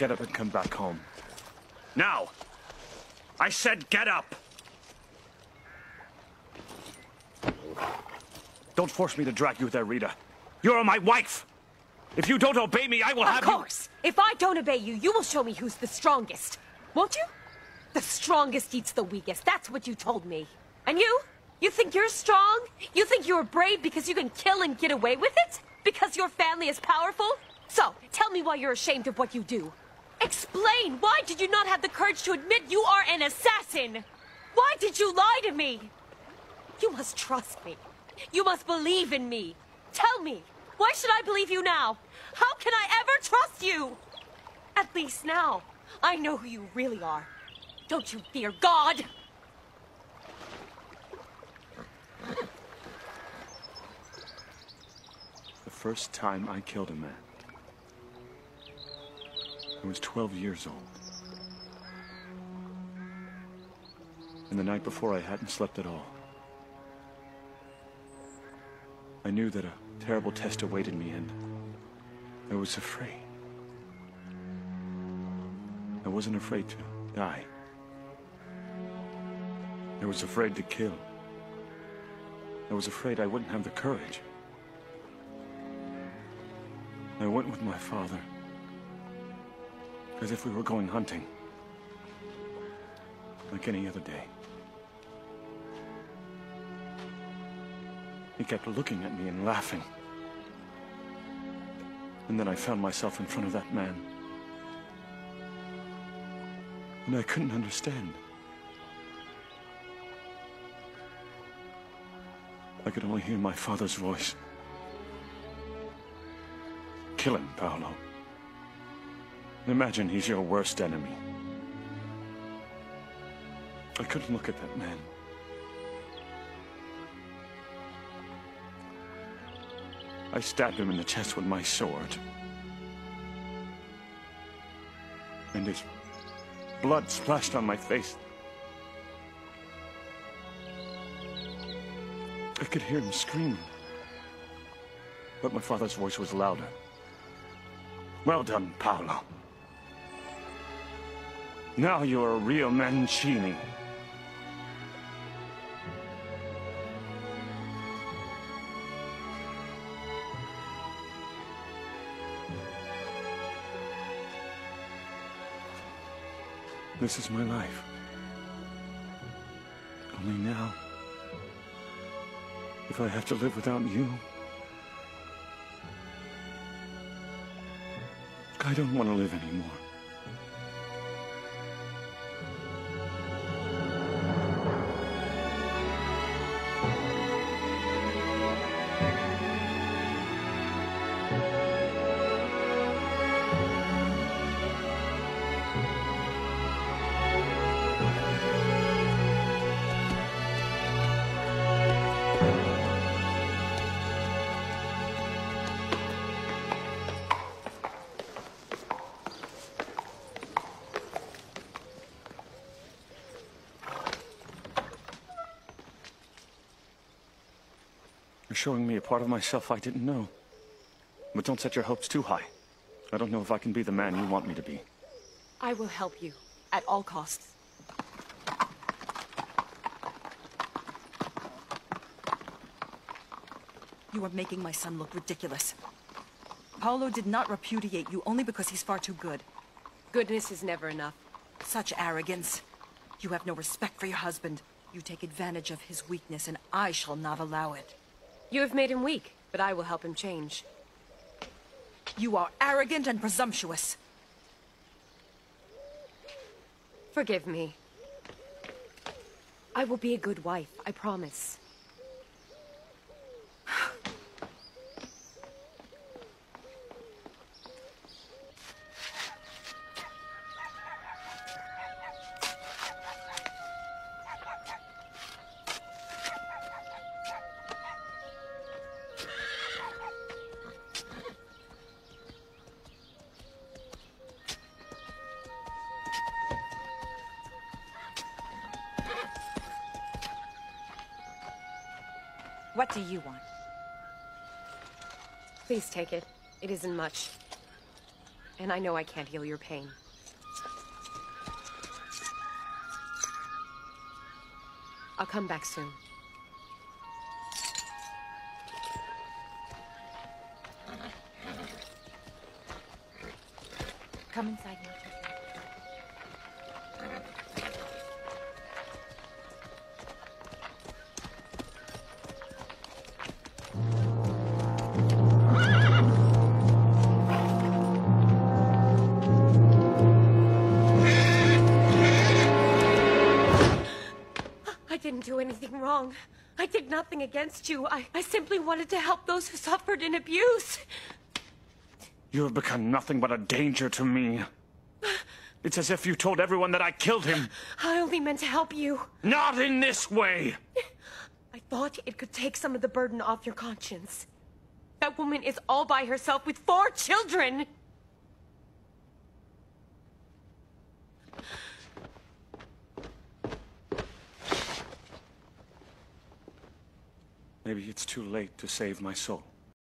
Get up and come back home. Now! I said get up! Don't force me to drag you there, Rita. You're my wife! If you don't obey me, I will of have Of course. If I don't obey you, you will show me who's the strongest. Won't you? The strongest eats the weakest. That's what you told me. And you? You think you're strong? You think you're brave because you can kill and get away with it? Because your family is powerful? So, tell me why you're ashamed of what you do. Explain! Why did you not have the courage to admit you are an assassin? Why did you lie to me? You must trust me. You must believe in me. Tell me, why should I believe you now? How can I ever trust you? At least now, I know who you really are. Don't you fear God? The first time I killed a man, I was 12 years old. And the night before, I hadn't slept at all. I knew that a terrible test awaited me, and I was afraid. I wasn't afraid to die. I was afraid to kill. I was afraid I wouldn't have the courage. I went with my father. As if we were going hunting. Like any other day. He kept looking at me and laughing. And then I found myself in front of that man. And I couldn't understand. I could only hear my father's voice. Kill him, Paolo. Imagine he's your worst enemy. I couldn't look at that man. I stabbed him in the chest with my sword. And his blood splashed on my face. I could hear him screaming. But my father's voice was louder. Well done, Paolo. Now you're a real Mancini. This is my life. Only now, if I have to live without you, I don't want to live anymore. You're showing me a part of myself I didn't know. But don't set your hopes too high. I don't know if I can be the man you want me to be. I will help you, at all costs. You are making my son look ridiculous. Paolo did not repudiate you only because he's far too good. Goodness is never enough. Such arrogance. You have no respect for your husband. You take advantage of his weakness, and I shall not allow it. You have made him weak, but I will help him change. You are arrogant and presumptuous. Forgive me. I will be a good wife, I promise. What do you want? Please take it. It isn't much. And I know I can't heal your pain. I'll come back soon. Come inside now. Didn't do anything wrong. I did nothing against you. I, I simply wanted to help those who suffered in abuse. You have become nothing but a danger to me. It's as if you told everyone that I killed him. I only meant to help you. Not in this way! I thought it could take some of the burden off your conscience. That woman is all by herself with four children. Maybe it's too late to save my soul.